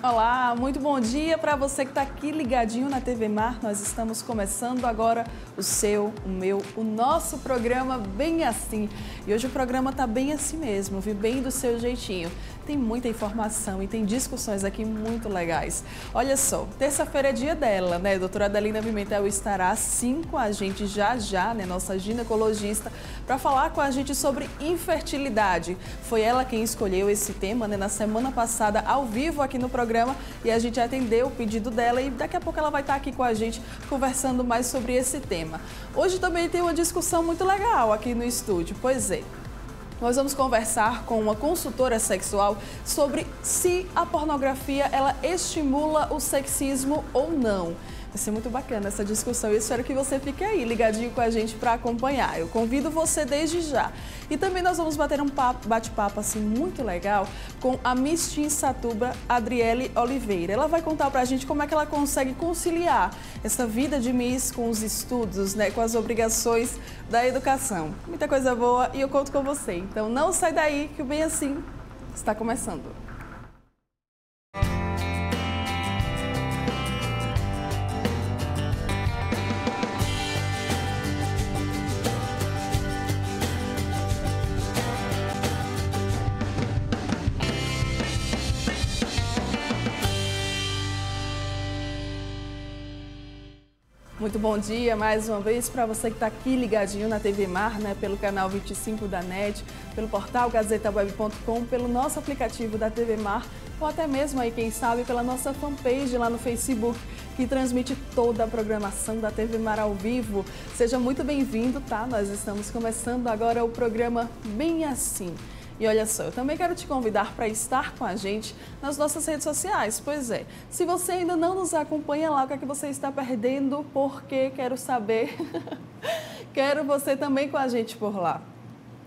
Olá, muito bom dia para você que está aqui ligadinho na TV Mar. Nós estamos começando agora o seu, o meu, o nosso programa Bem Assim. E hoje o programa está bem assim mesmo, viu? Bem do seu jeitinho. Tem muita informação e tem discussões aqui muito legais. Olha só, terça-feira é dia dela, né? Doutora Adelina Pimentel estará sim com a gente já já, né? Nossa ginecologista, para falar com a gente sobre infertilidade. Foi ela quem escolheu esse tema, né? Na semana passada, ao vivo aqui no programa, e a gente atendeu o pedido dela e daqui a pouco ela vai estar aqui com a gente conversando mais sobre esse tema. Hoje também tem uma discussão muito legal aqui no estúdio. Pois é, nós vamos conversar com uma consultora sexual sobre se a pornografia ela estimula o sexismo ou não. Vai ser muito bacana essa discussão e espero que você fique aí ligadinho com a gente para acompanhar. Eu convido você desde já. E também nós vamos bater um bate-papo assim muito legal com a Miss Team Satuba, Adriele Oliveira. Ela vai contar para a gente como é que ela consegue conciliar essa vida de Miss com os estudos, né, com as obrigações da educação. Muita coisa boa e eu conto com você. Então não sai daí que o Bem Assim está começando. Muito bom dia mais uma vez para você que está aqui ligadinho na TV Mar, né, pelo canal 25 da NET, pelo portal gazetaweb.com, pelo nosso aplicativo da TV Mar ou até mesmo aí, quem sabe, pela nossa fanpage lá no Facebook, que transmite toda a programação da TV Mar ao vivo. Seja muito bem-vindo, tá? Nós estamos começando agora o programa Bem Assim. E olha só, eu também quero te convidar para estar com a gente nas nossas redes sociais. Pois é, se você ainda não nos acompanha lá, o que é que você está perdendo? Porque quero saber. quero você também com a gente por lá.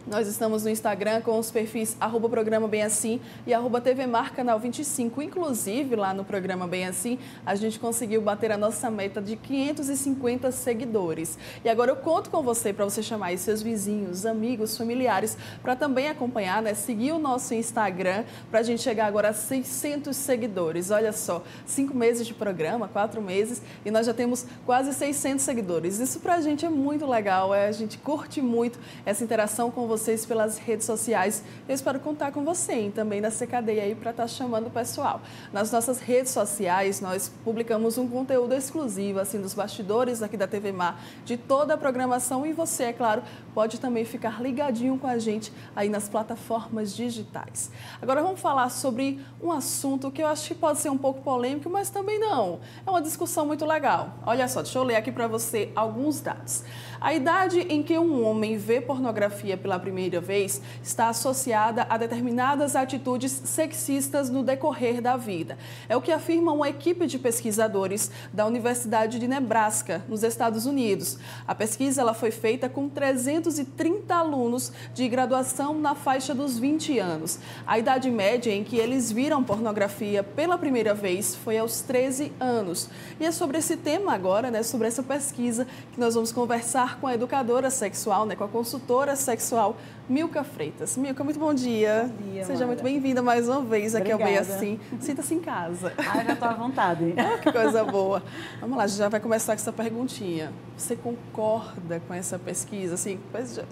Nós estamos no Instagram com os perfis arroba programa Bem Assim e arroba TV Mar Canal 25. Inclusive, lá no programa Bem Assim, a gente conseguiu bater a nossa meta de 550 seguidores. E agora eu conto com você para você chamar seus vizinhos, amigos, familiares, para também acompanhar, né? Seguir o nosso Instagram para a gente chegar agora a 600 seguidores. Olha só, cinco meses de programa, quatro meses, e nós já temos quase 600 seguidores. Isso para a gente é muito legal, é, a gente curte muito essa interação com vocês pelas redes sociais. Eu espero contar com você também nessa cadeia aí para estar tá chamando o pessoal. Nas nossas redes sociais, nós publicamos um conteúdo exclusivo, assim, dos bastidores aqui da TV Mar, de toda a programação e você, é claro, pode também ficar ligadinho com a gente aí nas plataformas digitais. Agora vamos falar sobre um assunto que eu acho que pode ser um pouco polêmico, mas também não. É uma discussão muito legal. Olha só, deixa eu ler aqui para você alguns dados. A idade em que um homem vê pornografia pela primeira vez está associada a determinadas atitudes sexistas no decorrer da vida. É o que afirma uma equipe de pesquisadores da Universidade de Nebraska, nos Estados Unidos. A pesquisa ela foi feita com 330 alunos de graduação na faixa dos 20 anos. A idade média em que eles viram pornografia pela primeira vez foi aos 13 anos. E é sobre esse tema agora, né, sobre essa pesquisa, que nós vamos conversar com a educadora sexual, né, com a consultora sexual Milka Freitas. Milka, muito bom dia. Bom dia, Seja muito bem-vinda mais uma vez aqui Obrigada. ao Bem Assim. Sinta-se em casa. Ah, já estou à vontade. Ah, que coisa boa. Vamos lá, já vai começar com essa perguntinha. Você concorda com essa pesquisa? Assim,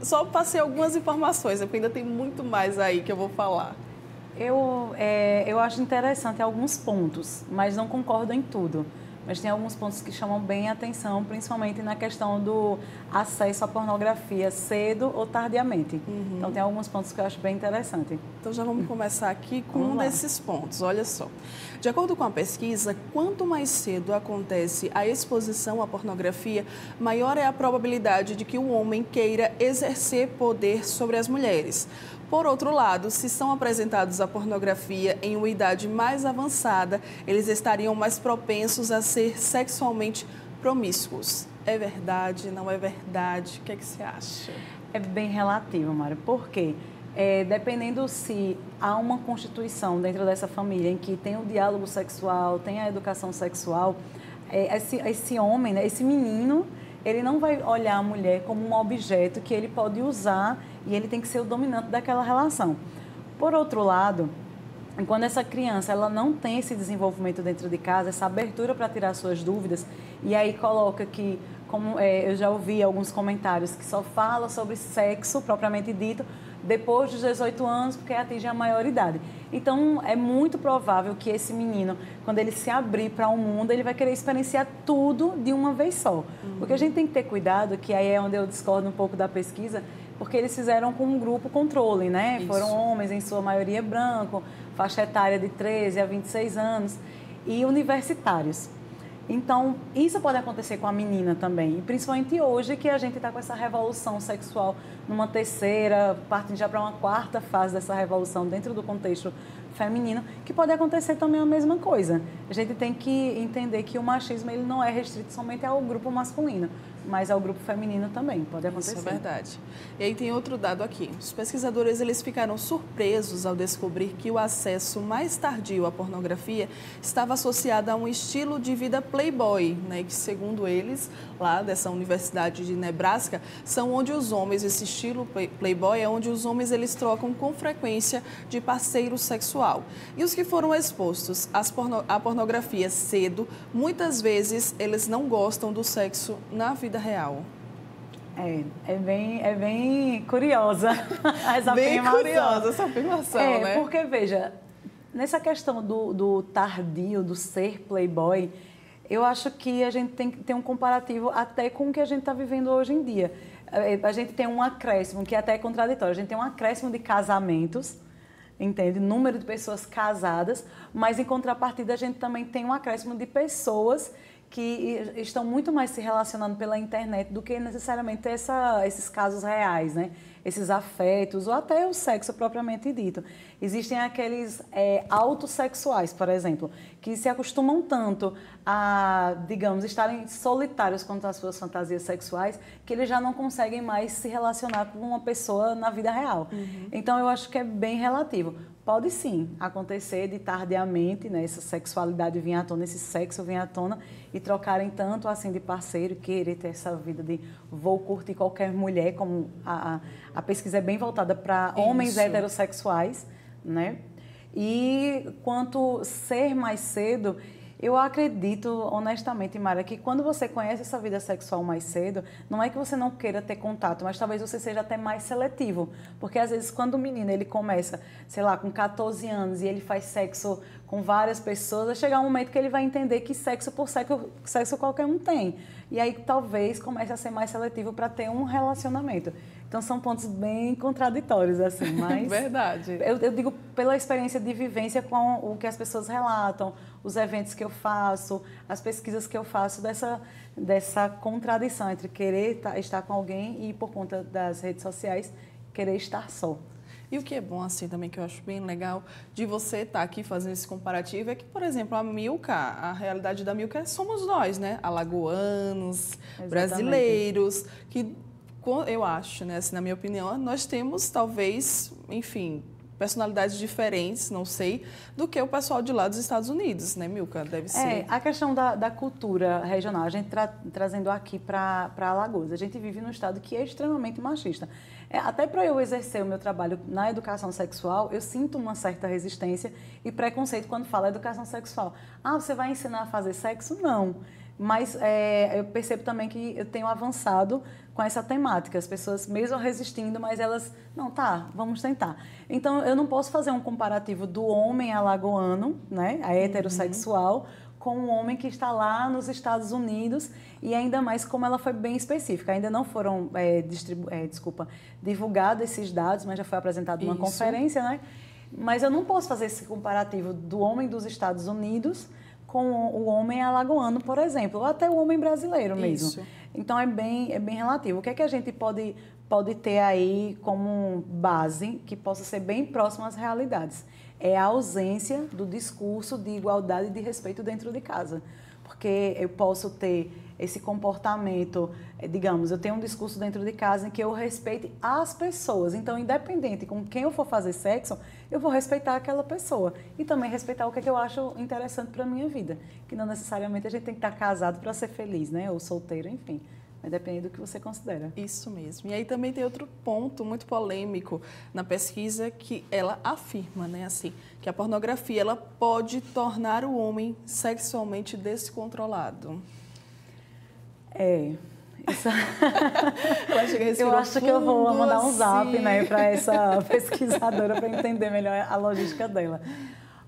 só passei algumas informações, porque ainda tem muito mais aí que eu vou falar. Eu, é, eu acho interessante alguns pontos, mas não concordo em tudo mas tem alguns pontos que chamam bem a atenção, principalmente na questão do acesso à pornografia cedo ou tardiamente. Uhum. Então tem alguns pontos que eu acho bem interessante. Então já vamos começar aqui com vamos um lá. desses pontos. Olha só. De acordo com a pesquisa, quanto mais cedo acontece a exposição à pornografia, maior é a probabilidade de que o homem queira exercer poder sobre as mulheres. Por outro lado, se são apresentados a pornografia em uma idade mais avançada, eles estariam mais propensos a ser sexualmente promíscuos. É verdade? Não é verdade? O que, é que você acha? É bem relativo, Mário. Por quê? É, dependendo se há uma constituição dentro dessa família em que tem o diálogo sexual, tem a educação sexual, é, esse, esse homem, né, esse menino, ele não vai olhar a mulher como um objeto que ele pode usar e ele tem que ser o dominante daquela relação. Por outro lado, quando essa criança ela não tem esse desenvolvimento dentro de casa, essa abertura para tirar suas dúvidas, e aí coloca que, como é, eu já ouvi alguns comentários, que só fala sobre sexo propriamente dito depois dos 18 anos, porque atinge a maioridade. Então, é muito provável que esse menino, quando ele se abrir para o um mundo, ele vai querer experienciar tudo de uma vez só. Uhum. Porque a gente tem que ter cuidado, que aí é onde eu discordo um pouco da pesquisa, porque eles fizeram com um grupo controle, né? Isso. Foram homens, em sua maioria branco, faixa etária de 13 a 26 anos, e universitários. Então, isso pode acontecer com a menina também, e principalmente hoje que a gente está com essa revolução sexual numa terceira, partindo já para uma quarta fase dessa revolução dentro do contexto feminino, que pode acontecer também a mesma coisa. A gente tem que entender que o machismo ele não é restrito somente ao grupo masculino mas ao grupo feminino também pode acontecer. Isso é verdade. E aí tem outro dado aqui. Os pesquisadores eles ficaram surpresos ao descobrir que o acesso mais tardio à pornografia estava associado a um estilo de vida playboy, né, que segundo eles, lá dessa universidade de Nebraska, são onde os homens, esse estilo playboy é onde os homens eles trocam com frequência de parceiro sexual. E os que foram expostos à pornografia cedo, muitas vezes eles não gostam do sexo na vida real. É, é bem, é bem curiosa essa bem afirmação. curiosa essa afirmação, é, né? Porque, veja, nessa questão do, do tardio, do ser playboy, eu acho que a gente tem que ter um comparativo até com o que a gente está vivendo hoje em dia. É, a gente tem um acréscimo, que até é contraditório, a gente tem um acréscimo de casamentos, entende? Número de pessoas casadas, mas em contrapartida a gente também tem um acréscimo de pessoas que estão muito mais se relacionando pela internet do que necessariamente essa, esses casos reais, né? Esses afetos ou até o sexo propriamente dito. Existem aqueles é, autossexuais, por exemplo, que se acostumam tanto a, digamos, estarem solitários quanto às suas fantasias sexuais, que eles já não conseguem mais se relacionar com uma pessoa na vida real. Uhum. Então, eu acho que é bem relativo. Pode sim acontecer de tardiamente, né, essa sexualidade vir à tona, esse sexo vir à tona e trocarem tanto assim de parceiro, querer ter essa vida de vou curtir qualquer mulher, como a, a pesquisa é bem voltada para homens heterossexuais, né? E quanto ser mais cedo, eu acredito, honestamente, Mara, que quando você conhece essa vida sexual mais cedo, não é que você não queira ter contato, mas talvez você seja até mais seletivo. Porque às vezes quando o menino ele começa, sei lá, com 14 anos e ele faz sexo com várias pessoas, vai chegar um momento que ele vai entender que sexo por sexo, sexo qualquer um tem. E aí talvez comece a ser mais seletivo para ter um relacionamento. Então são pontos bem contraditórios, assim, mas. Verdade. Eu, eu, digo pela experiência de vivência com o que as pessoas relatam, os eventos que eu faço, as pesquisas que eu faço dessa, dessa contradição entre querer estar com alguém e, por conta das redes sociais, querer estar só. E o que é bom, assim, também, que eu acho bem legal de você estar aqui fazendo esse comparativo é que, por exemplo, a Milka, a realidade da Milka somos nós, né? Alagoanos, Exatamente. brasileiros, que eu acho, né, assim, na minha opinião, nós temos talvez, enfim, personalidades diferentes, não sei, do que o pessoal de lá dos Estados Unidos, né, Milka? Deve é, ser. É, a questão da, da cultura regional, a gente tra trazendo aqui para Alagoas. A gente vive num estado que é extremamente machista. É, até para eu exercer o meu trabalho na educação sexual, eu sinto uma certa resistência e preconceito quando falo educação sexual. Ah, você vai ensinar a fazer sexo? Não. Mas é, eu percebo também que eu tenho avançado com essa temática. As pessoas, mesmo resistindo, mas elas, não, tá, vamos tentar. Então, eu não posso fazer um comparativo do homem alagoano, né, a heterossexual, uhum. com o homem que está lá nos Estados Unidos e ainda mais como ela foi bem específica. Ainda não foram, é, é, desculpa, divulgados esses dados, mas já foi apresentado uma conferência, né? Mas eu não posso fazer esse comparativo do homem dos Estados Unidos com o homem alagoano, por exemplo, ou até o homem brasileiro mesmo. Isso. Então é bem, é bem relativo. O que é que a gente pode, pode ter aí como base que possa ser bem próximo às realidades? É a ausência do discurso de igualdade e de respeito dentro de casa. Porque eu posso ter esse comportamento, eh, digamos, eu tenho um discurso dentro de casa em que eu respeite as pessoas. Então, independente com quem eu for fazer sexo, eu vou respeitar aquela pessoa e também respeitar o que, é que eu acho interessante para minha vida, que não necessariamente a gente tem que estar casado para ser feliz, né, ou solteiro, enfim. Vai depender do que você considera. Isso mesmo. E aí também tem outro ponto muito polêmico na pesquisa que ela afirma, né, assim, que a pornografia ela pode tornar o homem sexualmente descontrolado. É. Isso... eu acho que eu vou mandar um zap assim. né, para essa pesquisadora para entender melhor a logística dela.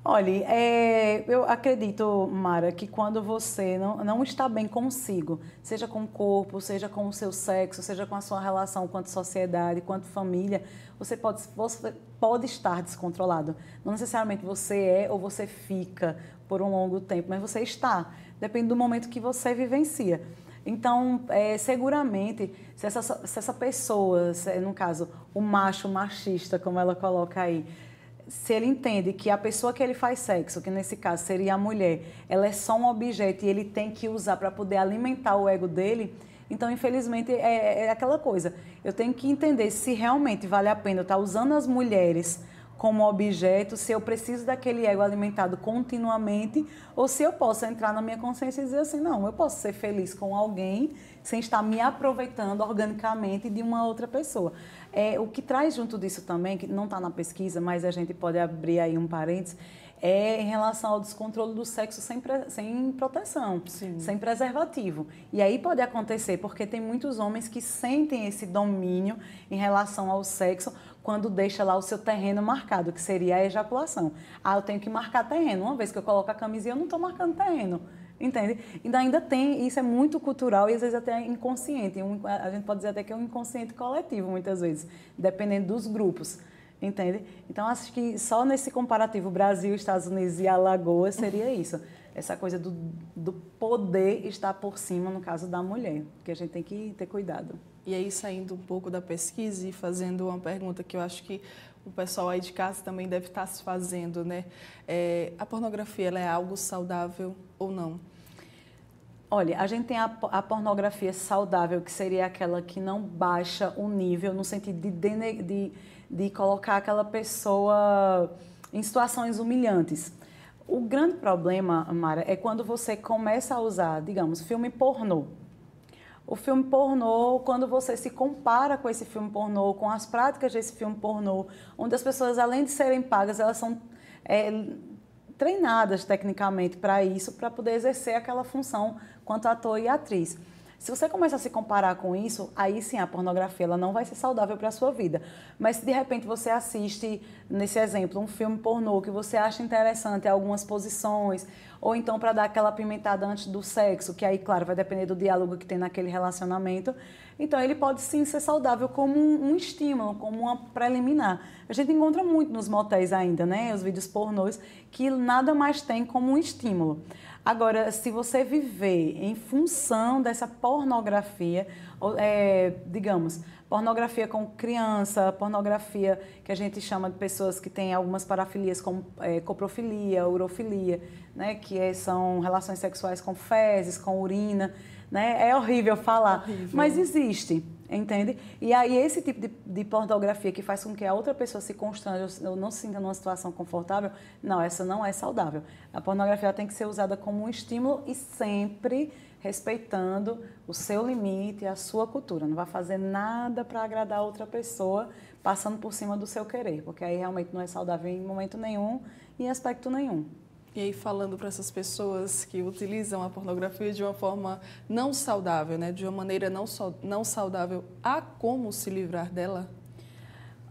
Olha, é, eu acredito, Mara, que quando você não, não está bem consigo, seja com o corpo, seja com o seu sexo, seja com a sua relação quanto sociedade, quanto família, você pode, você pode estar descontrolado. Não necessariamente você é ou você fica por um longo tempo, mas você está. Depende do momento que você vivencia. Então, é, seguramente, se essa, se essa pessoa, se, no caso, o macho machista, como ela coloca aí, se ele entende que a pessoa que ele faz sexo, que nesse caso seria a mulher, ela é só um objeto e ele tem que usar para poder alimentar o ego dele, então, infelizmente, é, é, aquela coisa. Eu tenho que entender se realmente vale a pena eu estar usando as mulheres como objeto, se eu preciso daquele ego alimentado continuamente, ou se eu posso entrar na minha consciência e dizer assim, não, eu posso ser feliz com alguém sem estar me aproveitando organicamente de uma outra pessoa. É, o que traz junto disso também, que não está na pesquisa, mas a gente pode abrir aí um parênteses, é em relação ao descontrole do sexo sem, sem proteção, Sim. sem preservativo. E aí pode acontecer, porque tem muitos homens que sentem esse domínio em relação ao sexo quando deixa lá o seu terreno marcado, que seria a ejaculação. Ah, eu tenho que marcar terreno. Uma vez que eu coloco a camisinha, eu não estou marcando terreno. Entende? Ainda, ainda tem, isso é muito cultural e às vezes até inconsciente. a gente pode dizer até que é um inconsciente coletivo, muitas vezes, dependendo dos grupos entende? Então acho que só nesse comparativo Brasil, Estados Unidos e Alagoas seria isso, essa coisa do, do poder estar por cima no caso da mulher, que a gente tem que ter cuidado. E aí saindo um pouco da pesquisa e fazendo uma pergunta que eu acho que o pessoal aí de casa também deve estar se fazendo, né? É, a pornografia ela é algo saudável ou não? Olha, a gente tem a, a, pornografia saudável, que seria aquela que não baixa o nível, no sentido de, de, de de colocar aquela pessoa em situações humilhantes. O grande problema, Mara, é quando você começa a usar, digamos, filme pornô. O filme pornô, quando você se compara com esse filme pornô, com as práticas desse filme pornô, onde as pessoas, além de serem pagas, elas são é, treinadas tecnicamente para isso, para poder exercer aquela função quanto ator e atriz. Se você começa a se comparar com isso, aí sim a pornografia ela não vai ser saudável para a sua vida. Mas se de repente você assiste, nesse exemplo, um filme pornô que você acha interessante algumas posições, ou então para dar aquela pimentada antes do sexo, que aí, claro, vai depender do diálogo que tem naquele relacionamento, então ele pode sim ser saudável como um, um estímulo, como uma preliminar. A gente encontra muito nos motéis ainda, né? Os vídeos pornôs, que nada mais tem como um estímulo. Agora, se você viver em função dessa pornografia, é, digamos, pornografia com criança, pornografia que a gente chama de pessoas que têm algumas parafilias como é, coprofilia, urofilia, né, que é, são relações sexuais com fezes, com urina, né? É horrível falar, horrível. mas existe, entende? E aí esse tipo de, de, pornografia que faz com que a outra pessoa se constrange ou não se sinta numa situação confortável, não, essa não é saudável. A pornografia tem que ser usada como um estímulo e sempre respeitando o seu limite, a sua cultura. Não vai fazer nada para agradar a outra pessoa, passando por cima do seu querer, porque aí realmente não é saudável em momento nenhum, em aspecto nenhum. E aí falando para essas pessoas que utilizam a pornografia de uma forma não saudável, né, de uma maneira não, não saudável, há como se livrar dela?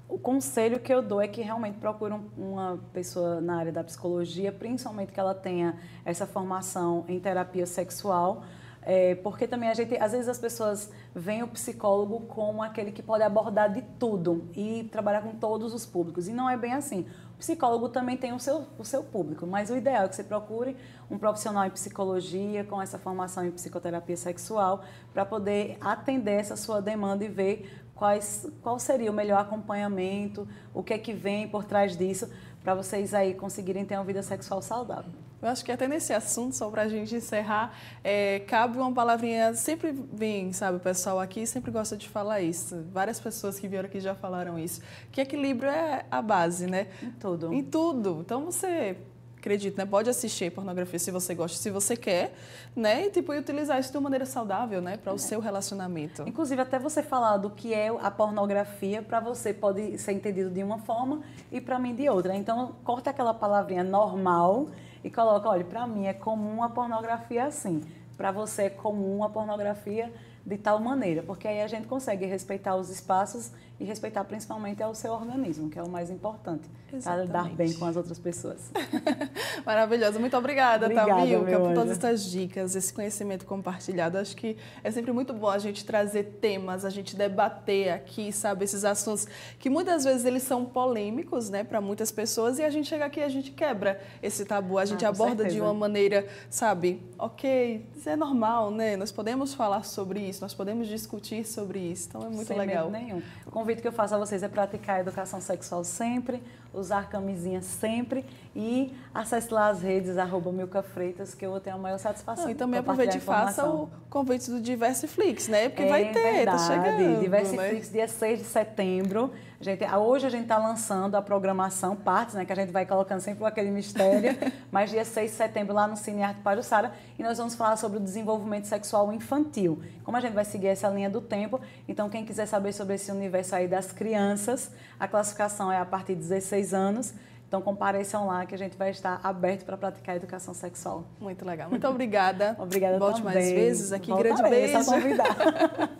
O conselho que eu dou é que realmente procure uma pessoa na área da psicologia, principalmente que ela tenha essa formação em terapia sexual, é, porque também a gente, às vezes as pessoas veem o psicólogo como aquele que pode abordar de tudo e trabalhar com todos os públicos. E não é bem assim. Psicólogo também tem o seu, o seu público, mas o ideal é que você procure um profissional em psicologia com essa formação em psicoterapia sexual para poder atender essa sua demanda e ver quais, qual seria o melhor acompanhamento, o que é que vem por trás disso, para vocês aí conseguirem ter uma vida sexual saudável. Eu acho que até nesse assunto, só para a gente encerrar, é, cabe uma palavrinha, sempre vem, sabe, o pessoal aqui sempre gosta de falar isso. Várias pessoas que vieram aqui já falaram isso. Que equilíbrio é a base, né? Em tudo. Em tudo. Então você acredito, né? Pode assistir pornografia se você gosta, se você quer, né? E tipo, utilizar isso de uma maneira saudável, né? Para o é. seu relacionamento. Inclusive, até você falar do que é a pornografia, para você pode ser entendido de uma forma e para mim de outra. Então, corta aquela palavrinha normal e coloca, olha, para mim é comum a pornografia assim. Para você é comum a pornografia de tal maneira, porque aí a gente consegue respeitar os espaços e respeitar principalmente ao seu organismo, que é o mais importante, para lidar bem com as outras pessoas. Maravilhosa, muito obrigada, obrigada Tamilca, por todas essas dicas, esse conhecimento compartilhado. Acho que é sempre muito bom a gente trazer temas, a gente debater aqui, sabe, esses assuntos que muitas vezes eles são polêmicos, né, para muitas pessoas e a gente chega aqui e a gente quebra esse tabu, a gente ah, aborda certeza. de uma maneira, sabe, ok, isso é normal, né? Nós podemos falar sobre isso, nós podemos discutir sobre isso, então é muito Sem legal. Medo nenhum convite que eu faço a vocês é praticar a educação sexual sempre, usar camisinha sempre e acesse lá as redes, arroba Milka Freitas, que eu vou ter a maior satisfação. Não, e também aproveite e faça o convite do Diversiflix, né? Porque é vai ter, tá verdade. tá chegando. Diversiflix, né? dia 6 de setembro. A gente, hoje a gente está lançando a programação, partes, né? Que a gente vai colocando sempre aquele mistério. mas dia 6 de setembro, lá no Cine Arte Pajussara, e nós vamos falar sobre o desenvolvimento sexual infantil. Como a gente vai seguir essa linha do tempo, então quem quiser saber sobre esse universo aí das crianças, a classificação é a partir de 16 anos. Então compareçam lá que a gente vai estar aberto para praticar educação sexual. Muito legal. Muito obrigada. obrigada Volte também. mais vezes aqui. Voltarei, Grande beijo. É só convidar.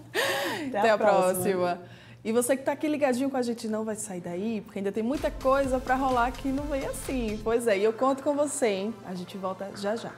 Até, Até a, próxima. próxima. E você que está aqui ligadinho com a gente não vai sair daí, porque ainda tem muita coisa para rolar que não vem assim. Pois é, e eu conto com você, hein? A gente volta já já.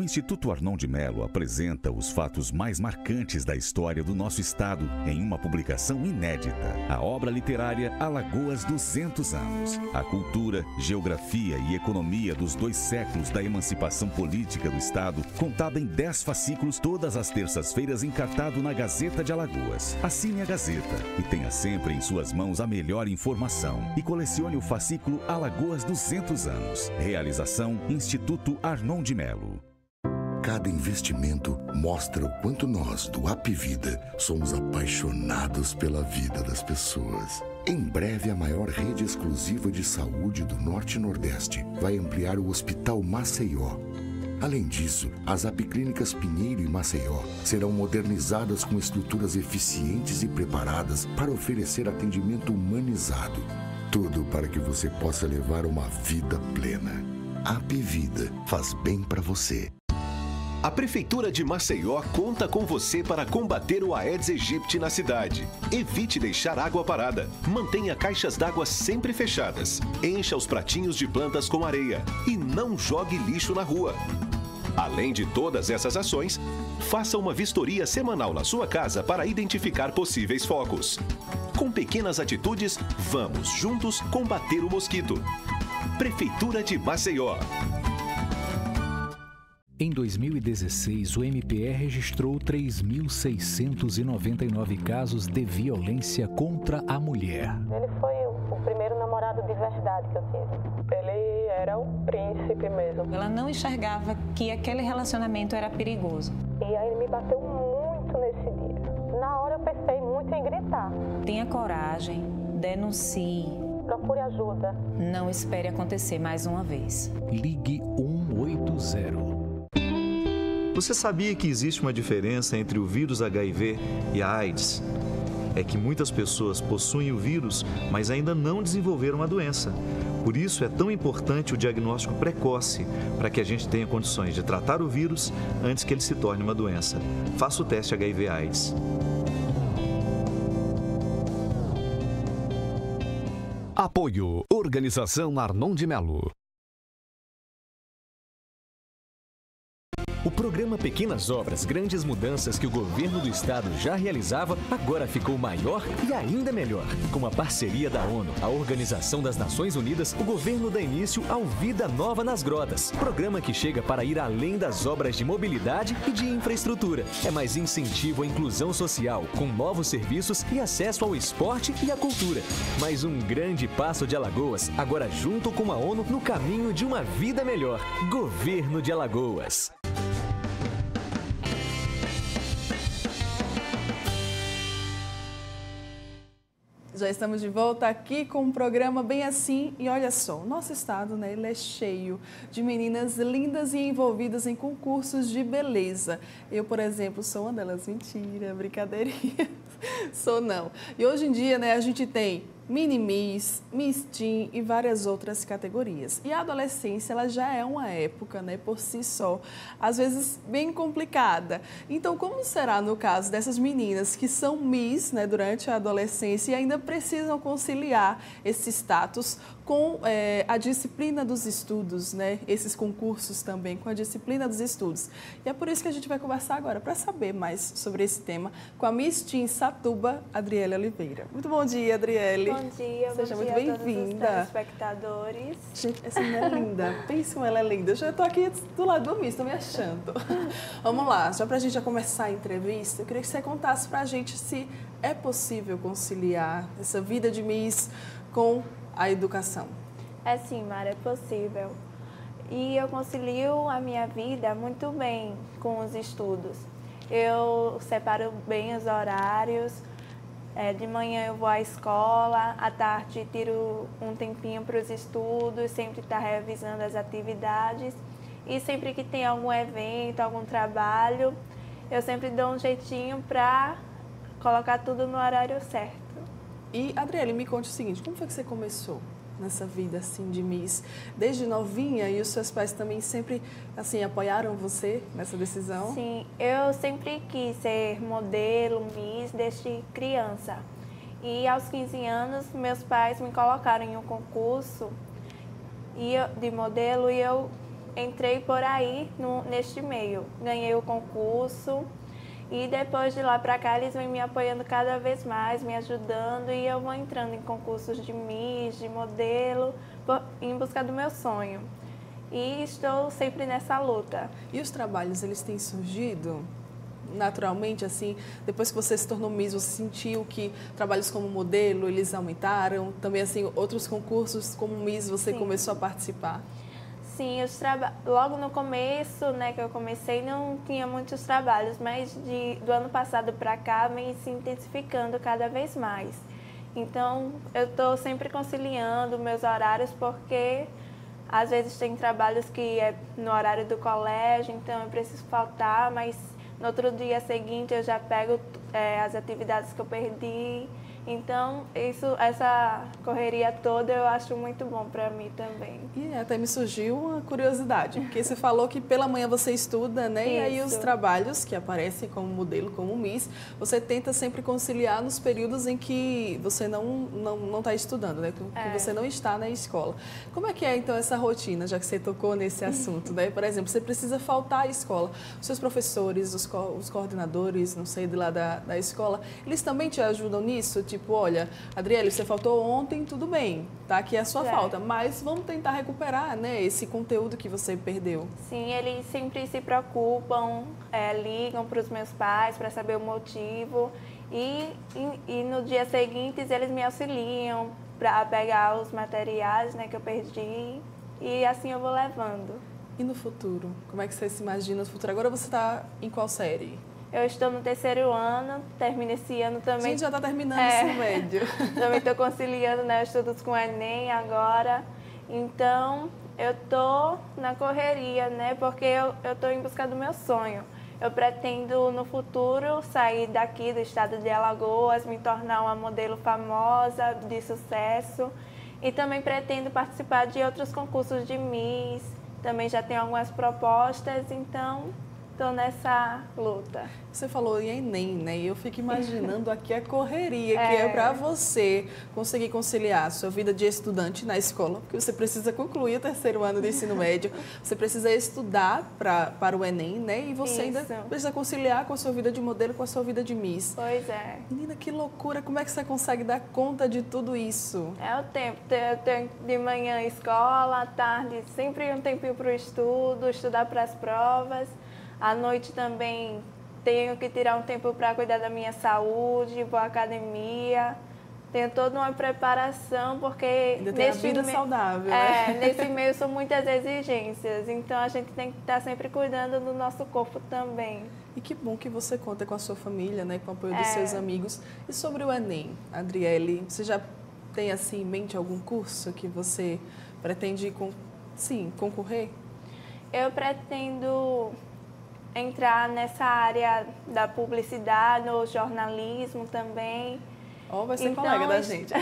O Instituto Arnon de Melo apresenta os fatos mais marcantes da história do nosso estado em uma publicação inédita. A obra literária Alagoas 200 anos. A cultura, geografia e economia dos dois séculos da emancipação política do estado, contada em 10 fascículos todas as terças-feiras encartado na Gazeta de Alagoas. Assine a Gazeta e tenha sempre em suas mãos a melhor informação e colecione o fascículo Alagoas 200 anos. Realização Instituto Arnon de Melo. Cada investimento mostra o quanto nós, do Apvida, somos apaixonados pela vida das pessoas. Em breve, a maior rede exclusiva de saúde do Norte e Nordeste vai ampliar o Hospital Maceió. Além disso, as apiclínicas Pinheiro e Maceió serão modernizadas com estruturas eficientes e preparadas para oferecer atendimento humanizado. Tudo para que você possa levar uma vida plena. A Apvida faz bem para você. A Prefeitura de Maceió conta com você para combater o Aedes aegypti na cidade. Evite deixar água parada. Mantenha caixas d'água sempre fechadas. Encha os pratinhos de plantas com areia. E não jogue lixo na rua. Além de todas essas ações, faça uma vistoria semanal na sua casa para identificar possíveis focos. Com pequenas atitudes, vamos juntos combater o mosquito. Prefeitura de Maceió. Em 2016, o MPE registrou 3.699 casos de violência contra a mulher. Ele foi o primeiro namorado de verdade que eu tive. Ele era o príncipe mesmo. Ela não enxergava que aquele relacionamento era perigoso. E aí ele me bateu muito nesse dia. Na hora eu pensei muito em gritar. Tenha coragem, denuncie. Procure ajuda. Não espere acontecer mais uma vez. Ligue 180. Você sabia que existe uma diferença entre o vírus HIV e a AIDS? É que muitas pessoas possuem o vírus, mas ainda não desenvolveram a doença. Por isso é tão importante o diagnóstico precoce, para que a gente tenha condições de tratar o vírus antes que ele se torne uma doença. Faça o teste HIV/AIDS. Apoio Organização Arnon de Melo. Programa Pequenas Obras, Grandes Mudanças que o governo do estado já realizava, agora ficou maior e ainda melhor. Com a parceria da ONU, a Organização das Nações Unidas, o governo dá início ao Vida Nova nas Grotas. Programa que chega para ir além das obras de mobilidade e de infraestrutura. É mais incentivo à inclusão social, com novos serviços e acesso ao esporte e à cultura. Mais um grande passo de Alagoas, agora junto com a ONU no caminho de uma vida melhor. Governo de Alagoas. Já estamos de volta aqui com um programa bem assim e olha só, o nosso estado, né, ele é cheio de meninas lindas e envolvidas em concursos de beleza. Eu, por exemplo, sou uma delas, mentira, brincadeirinha. sou não. E hoje em dia, né, a gente tem Mini Miss, Miss Teen e várias outras categorias. E a adolescência, ela já é uma época, né, por si só, às vezes bem complicada. Então, como será no caso dessas meninas que são Miss, né, durante a adolescência e ainda precisam conciliar esse status com é, a disciplina dos estudos, né? Esses concursos também com a disciplina dos estudos. E é por isso que a gente vai conversar agora para saber mais sobre esse tema com a Miss Team Satuba, Adriele Oliveira. Muito bom dia, Adriele. Bom dia, Seja bom muito bem-vinda. espectadores. Gente, essa menina é linda. Pense como ela é linda. Eu já estou aqui do lado do Miss, estou me achando. Vamos lá, já para a gente já começar a entrevista, eu queria que você contasse para a gente se é possível conciliar essa vida de Miss com a educação? É sim, Mara, é possível. E eu concilio a minha vida muito bem com os estudos. Eu separo bem os horários. É, de manhã eu vou à escola, à tarde tiro um tempinho para os estudos, sempre estar tá revisando as atividades. E sempre que tem algum evento, algum trabalho, eu sempre dou um jeitinho para colocar tudo no horário certo. E, Adriele, me conte o seguinte, como foi que você começou nessa vida assim de Miss? Desde novinha e os seus pais também sempre assim apoiaram você nessa decisão? Sim, eu sempre quis ser modelo, Miss desde criança. E aos 15 anos, meus pais me colocaram em um concurso de modelo e eu entrei por aí no, neste meio. Ganhei o concurso e depois de lá para cá, eles vêm me apoiando cada vez mais, me ajudando e eu vou entrando em concursos de Miss, de modelo, em busca do meu sonho. E estou sempre nessa luta. E os trabalhos, eles têm surgido naturalmente, assim, depois que você se tornou Miss, você sentiu que trabalhos como modelo, eles aumentaram? Também, assim, outros concursos como Miss, você Sim. começou a participar? Sim, os traba... logo no começo, né, que eu comecei, não tinha muitos trabalhos, mas de, do ano passado para cá vem se intensificando cada vez mais. Então, eu estou sempre conciliando meus horários porque às vezes tem trabalhos que é no horário do colégio, então eu preciso faltar, mas no outro dia seguinte eu já pego é, as atividades que eu perdi então, isso, essa correria toda eu acho muito bom para mim também. E até me surgiu uma curiosidade, porque você falou que pela manhã você estuda, né? Isso. E aí os trabalhos que aparecem como modelo, como Miss, você tenta sempre conciliar nos períodos em que você não não não está estudando, né? Que é. você não está na escola. Como é que é então essa rotina, já que você tocou nesse assunto, né? Por exemplo, você precisa faltar à escola. Os seus professores, os, co os coordenadores, não sei de lá da, da escola, eles também te ajudam nisso? Tipo, olha, Adriele, você faltou ontem, tudo bem, tá aqui a sua é. falta, mas vamos tentar recuperar, né, esse conteúdo que você perdeu. Sim, eles sempre se preocupam, é, ligam para os meus pais para saber o motivo e, e, e no dia seguinte eles me auxiliam para pegar os materiais, né, que eu perdi e assim eu vou levando. E no futuro? Como é que você se imagina no futuro? Agora você está em qual série? Eu estou no terceiro ano, termino esse ano também. A gente já está terminando é, ensino médio. também estou conciliando né, estudos com o Enem agora. Então, eu estou na correria, né? Porque eu estou em busca do meu sonho. Eu pretendo, no futuro, sair daqui do estado de Alagoas, me tornar uma modelo famosa, de sucesso. E também pretendo participar de outros concursos de Miss. Também já tenho algumas propostas, então estou nessa luta. Você falou em Enem, né? E eu fico imaginando aqui a correria que é, é para você conseguir conciliar a sua vida de estudante na escola, porque você precisa concluir o terceiro ano do ensino médio, você precisa estudar pra, para o Enem, né? E você Isso. ainda precisa conciliar com a sua vida de modelo, com a sua vida de Miss. Pois é. Menina, que loucura! Como é que você consegue dar conta de tudo isso? É o tempo. Eu tenho de manhã escola, à tarde sempre um tempinho para o estudo, estudar para as provas. À noite também tenho que tirar um tempo para cuidar da minha saúde, vou à academia. Tenho toda uma preparação, porque. Ainda tem a vida me... saudável. É, né? nesse meio são muitas exigências. Então a gente tem que estar sempre cuidando do nosso corpo também. E que bom que você conta com a sua família, né, com o apoio é. dos seus amigos. E sobre o Enem, Adriele, você já tem assim em mente algum curso que você pretende, sim, concorrer? Eu pretendo entrar nessa área da publicidade, ou jornalismo também. Ou vai ser então, colega da gente.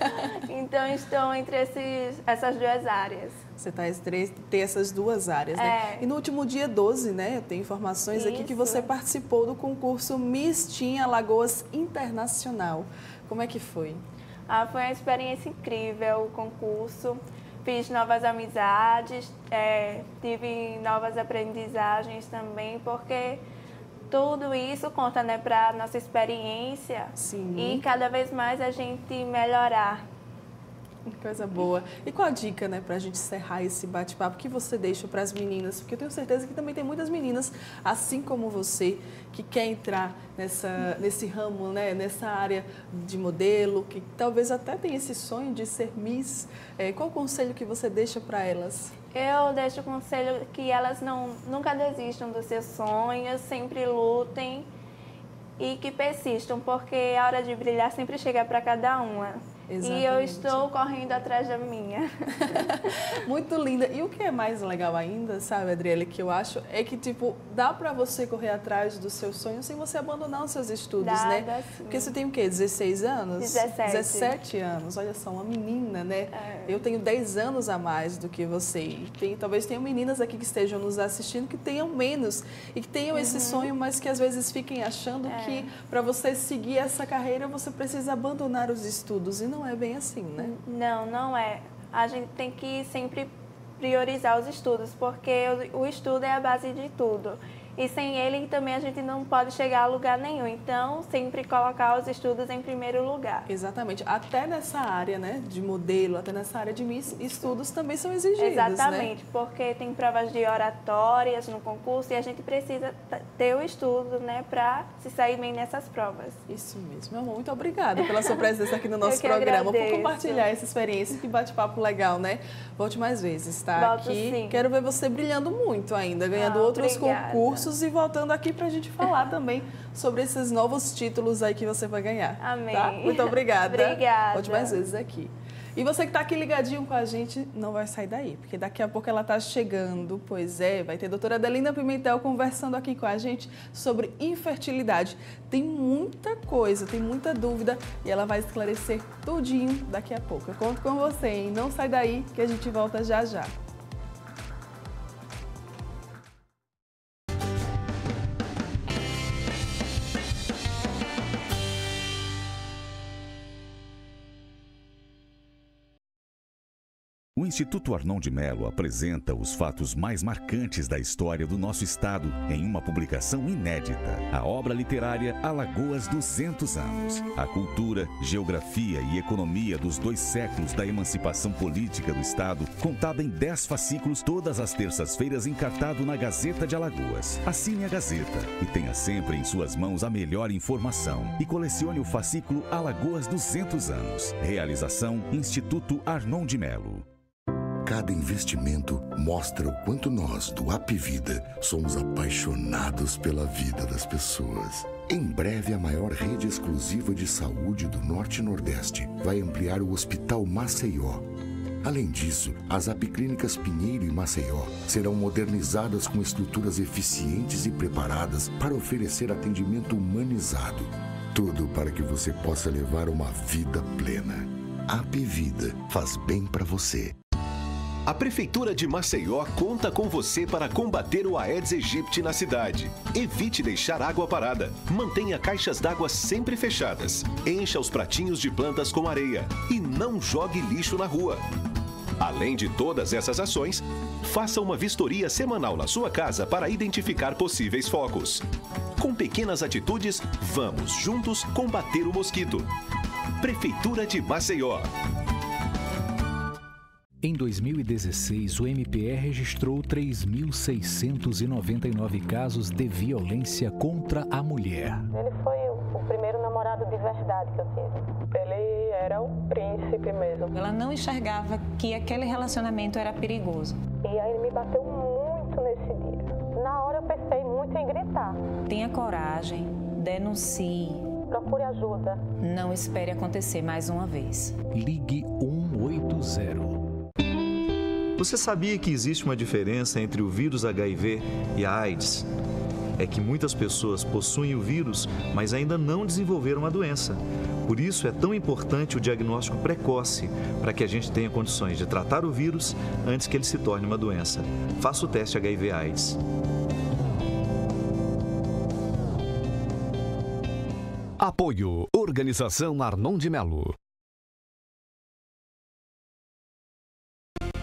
então, estou entre esses, essas duas áreas. Você está entre essas duas áreas, né? é. né? E no último dia 12, né? Eu tenho informações Isso. aqui que você participou do concurso Miss Tinha Lagoas Internacional. Como é que foi? Ah, foi uma experiência incrível o concurso. Fiz novas amizades, é, tive novas aprendizagens também, porque tudo isso conta né, para a nossa experiência Sim. e cada vez mais a gente melhorar. Coisa boa. E qual a dica, né, para a gente encerrar esse bate-papo que você deixa para as meninas? Porque eu tenho certeza que também tem muitas meninas, assim como você, que quer entrar nessa, nesse ramo, né, nessa área de modelo, que talvez até tenha esse sonho de ser Miss. É, qual o conselho que você deixa para elas? Eu deixo o conselho que elas não, nunca desistam dos seus sonhos, sempre lutem e que persistam, porque a hora de brilhar sempre chega para cada uma. Exatamente. E eu estou correndo atrás da minha. Muito linda. E o que é mais legal ainda, sabe, Adriele, que eu acho, é que, tipo, dá para você correr atrás dos seus sonhos sem você abandonar os seus estudos, dá, né? Dá, sim. Porque você tem o quê? 16 anos? 17. 17 anos. Olha só, uma menina, né? É. Eu tenho 10 anos a mais do que você. E tem, talvez tenham meninas aqui que estejam nos assistindo que tenham menos e que tenham uhum. esse sonho, mas que às vezes fiquem achando é. que para você seguir essa carreira você precisa abandonar os estudos. E não é bem assim, né? Não, não é. A gente tem que sempre priorizar os estudos, porque o estudo é a base de tudo e sem ele também a gente não pode chegar a lugar nenhum. Então, sempre colocar os estudos em primeiro lugar. Exatamente. Até nessa área, né, de modelo, até nessa área de estudos também são exigidos, né? Exatamente, né? porque tem provas de oratórias no concurso e a gente precisa ter o estudo, né, para se sair bem nessas provas. Isso mesmo. Amor, muito obrigada pela sua presença aqui no nosso programa, agradeço. por compartilhar essa experiência, que bate-papo legal, né? Volte mais vezes, tá? Volto, aqui. Sim. Quero ver você brilhando muito ainda, ganhando ah, outros obrigada. concursos e voltando aqui para a gente falar também sobre esses novos títulos aí que você vai ganhar. Amém. Tá? Muito obrigada. obrigada. Volte mais vezes aqui. E você que está aqui ligadinho com a gente, não vai sair daí, porque daqui a pouco ela está chegando, pois é, vai ter a doutora Adelina Pimentel conversando aqui com a gente sobre infertilidade. Tem muita coisa, tem muita dúvida e ela vai esclarecer tudinho daqui a pouco. Eu conto com você, hein? Não sai daí que a gente volta já já. O Instituto Arnon de Melo apresenta os fatos mais marcantes da história do nosso estado em uma publicação inédita. A obra literária Alagoas 200 anos. A cultura, geografia e economia dos dois séculos da emancipação política do estado, contada em 10 fascículos todas as terças-feiras encartado na Gazeta de Alagoas. Assine a Gazeta e tenha sempre em suas mãos a melhor informação. E colecione o fascículo Alagoas 200 anos. Realização Instituto Arnon de Melo. Cada investimento mostra o quanto nós, do Apvida, somos apaixonados pela vida das pessoas. Em breve, a maior rede exclusiva de saúde do Norte e Nordeste vai ampliar o Hospital Maceió. Além disso, as apiclínicas Pinheiro e Maceió serão modernizadas com estruturas eficientes e preparadas para oferecer atendimento humanizado. Tudo para que você possa levar uma vida plena. Apvida faz bem para você. A Prefeitura de Maceió conta com você para combater o Aedes aegypti na cidade. Evite deixar água parada. Mantenha caixas d'água sempre fechadas. Encha os pratinhos de plantas com areia. E não jogue lixo na rua. Além de todas essas ações, faça uma vistoria semanal na sua casa para identificar possíveis focos. Com pequenas atitudes, vamos juntos combater o mosquito. Prefeitura de Maceió. Em 2016, o MPE registrou 3.699 casos de violência contra a mulher. Ele foi o primeiro namorado de verdade que eu tive. Ele era o príncipe mesmo. Ela não enxergava que aquele relacionamento era perigoso. E aí ele me bateu muito nesse dia. Na hora eu pensei muito sem gritar. Tenha coragem, denuncie. Procure ajuda. Não espere acontecer mais uma vez. Ligue 180. Você sabia que existe uma diferença entre o vírus HIV e a AIDS? É que muitas pessoas possuem o vírus, mas ainda não desenvolveram a doença. Por isso é tão importante o diagnóstico precoce, para que a gente tenha condições de tratar o vírus antes que ele se torne uma doença. Faça o teste HIV/AIDS. Apoio Organização Arnon de Melo.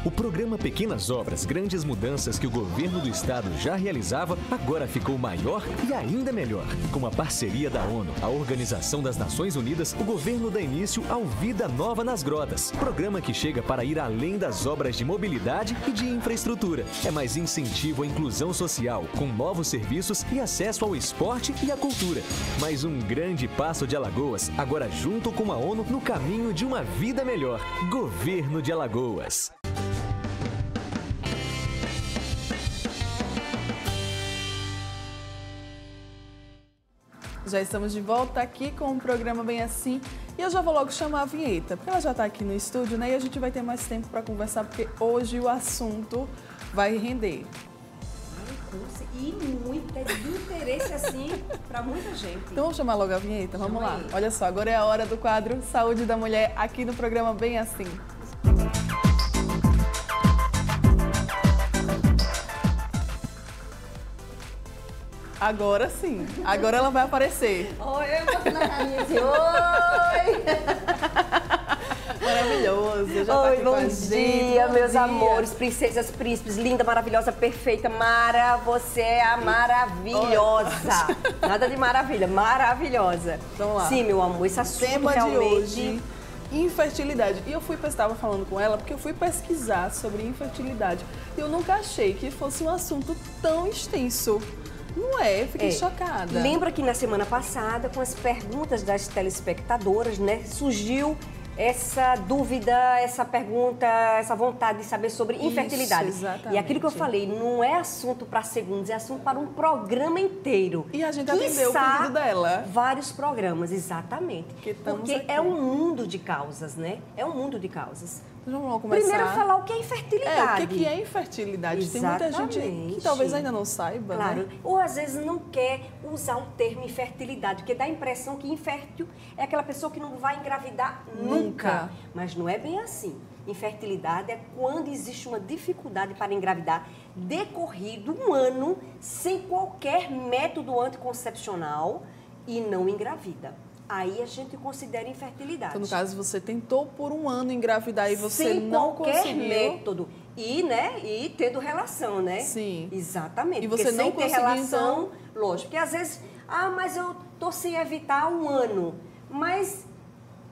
O programa Pequenas Obras, Grandes Mudanças que o governo do estado já realizava, agora ficou maior e ainda melhor. Com a parceria da ONU, a Organização das Nações Unidas, o governo dá início ao Vida Nova nas Grotas. Programa que chega para ir além das obras de mobilidade e de infraestrutura. É mais incentivo à inclusão social, com novos serviços e acesso ao esporte e à cultura. Mais um grande passo de Alagoas, agora junto com a ONU no caminho de uma vida melhor. Governo de Alagoas. Já estamos de volta aqui com o programa Bem Assim e eu já vou logo chamar a vinheta, porque ela já está aqui no estúdio, né? E a gente vai ter mais tempo para conversar, porque hoje o assunto vai render. E muito, é de interesse assim para muita gente. Então vamos chamar logo a vinheta? Vamos Chama lá. aí. Olha só, agora é a hora do quadro Saúde da Mulher aqui no programa Bem Assim. Agora sim, agora ela vai aparecer. Oi, eu vou na carinha assim, oi! Maravilhoso, já tá Oi, a bom dia, Bom meus dia. amores, princesas, príncipes, linda, maravilhosa, perfeita, Mara, você é a maravilhosa. Nada de maravilha, maravilhosa. Vamos lá. Sim, meu amor, esse assunto tema realmente... de hoje, infertilidade. E eu fui, estava falando com ela porque eu fui pesquisar sobre infertilidade. E eu nunca achei que fosse um assunto tão extenso. Não é? Fiquei É. chocada. Lembra que na semana passada, com as perguntas das telespectadoras, né, surgiu essa dúvida, essa pergunta, essa vontade de saber sobre Isso, infertilidade. exatamente. E aquilo que eu falei, não é assunto para segundos, é assunto para um programa inteiro. E a gente atendeu o Quiçá pedido dela. Vários programas, exatamente. Porque aqui. é um mundo de causas, né? É um mundo de causas. Primeiro falar o que é É, infertilidade. o que é infertilidade? Tem muita gente que Exatamente. talvez ainda não saiba, Claro. né? Ou às vezes não quer usar o termo infertilidade, porque dá a impressão que infértil é aquela pessoa que não vai engravidar nunca. Nunca. Mas não é bem assim. Infertilidade é quando existe uma dificuldade para engravidar decorrido um ano sem qualquer método anticoncepcional e não engravida. Aí a gente considera infertilidade. Então, no caso, você tentou por um ano engravidar e você Sem não qualquer conseguiu. método. E, né, e tendo relação, né? Sim. Exatamente. E você porque não sem ter conseguiu, relação, lógico. Porque às vezes, ah, mas eu tô sem evitar um ano. Mas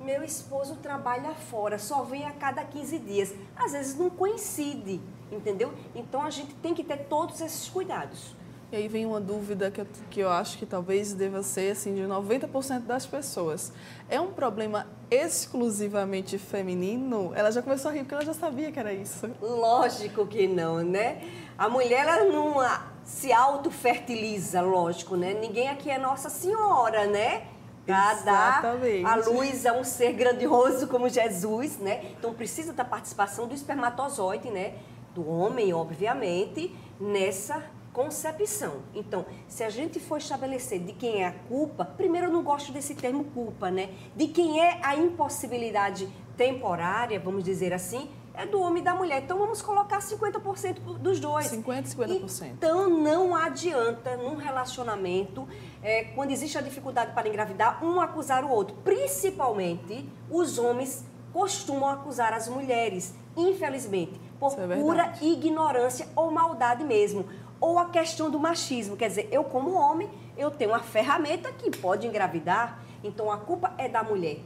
meu esposo trabalha fora, só vem a cada 15 dias. Às vezes não coincide, entendeu? Então a gente tem que ter todos esses cuidados. E aí vem uma dúvida que eu, que eu acho que talvez deva ser assim de 90% das pessoas. É um problema exclusivamente feminino? Ela já começou a rir porque ela já sabia que era isso. Lógico que não, né? A mulher ela não se autofertiliza, lógico, né? Ninguém aqui é Nossa Senhora, né? Cada Exatamente. a luz é um ser grandioso como Jesus, né? Então precisa da participação do espermatozoide, né? Do homem, obviamente, nessa concepção. Então, se a gente for estabelecer de quem é a culpa, primeiro eu não gosto desse termo culpa, né? De quem é a impossibilidade temporária, vamos dizer assim, é do homem e da mulher. Então vamos colocar 50% dos dois. 50 e 50%. Então não adianta num relacionamento, é, quando existe a dificuldade para engravidar, um acusar o outro. Principalmente os homens costumam acusar as mulheres, infelizmente, por é pura ignorância ou maldade mesmo. Ou a questão do machismo, quer dizer, eu como homem, eu tenho uma ferramenta que pode engravidar, então a culpa é da mulher.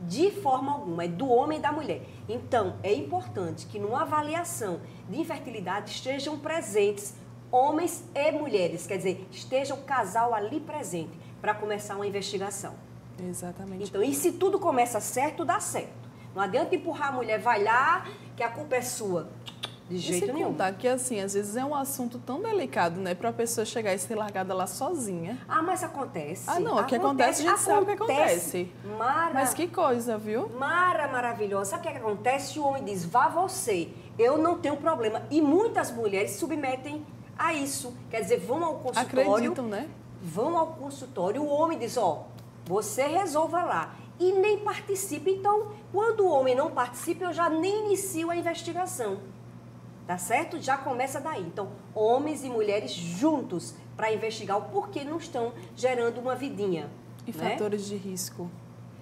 De forma alguma, é do homem e da mulher. Então, é importante que numa avaliação de infertilidade estejam presentes homens e mulheres, quer dizer, esteja o casal ali presente para começar uma investigação. Exatamente. Então, e se tudo começa certo, dá certo. Não adianta empurrar a mulher, vai lá, que a culpa é sua. De E jeito sem nenhum. contar que, assim, às vezes é um assunto tão delicado, né? Pra pessoa chegar e ser largada lá sozinha. Ah, mas acontece. Ah, não, o que acontece, a gente sabe o que acontece. Mara, Mas que coisa, viu? Mara maravilhosa. Sabe o que, que acontece? O homem diz, vá você, eu não tenho problema. E muitas mulheres submetem a isso. Quer dizer, vão ao consultório. Acreditam, né? Vão ao consultório, o homem diz, ó, você resolva lá. E nem participa. Então, quando o homem não participa, eu já nem inicio a investigação. Tá certo? Já começa daí. Então, homens e mulheres juntos para investigar o porquê não estão gerando uma vidinha. E né? fatores de risco?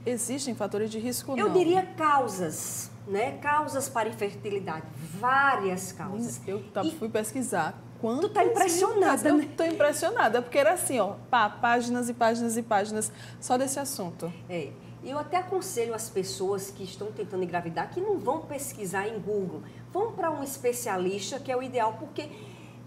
Existem fatores de risco Eu não? diria causas, né? Causas para infertilidade. Várias causas. Eu tá- fui pesquisar. Quanto tá impressionada, Eu né? tô impressionada, porque era assim, ó, pá, páginas e páginas e páginas só desse assunto. É. E eu até aconselho as pessoas que estão tentando engravidar que não vão pesquisar em Google. Vão para um especialista, que é o ideal, porque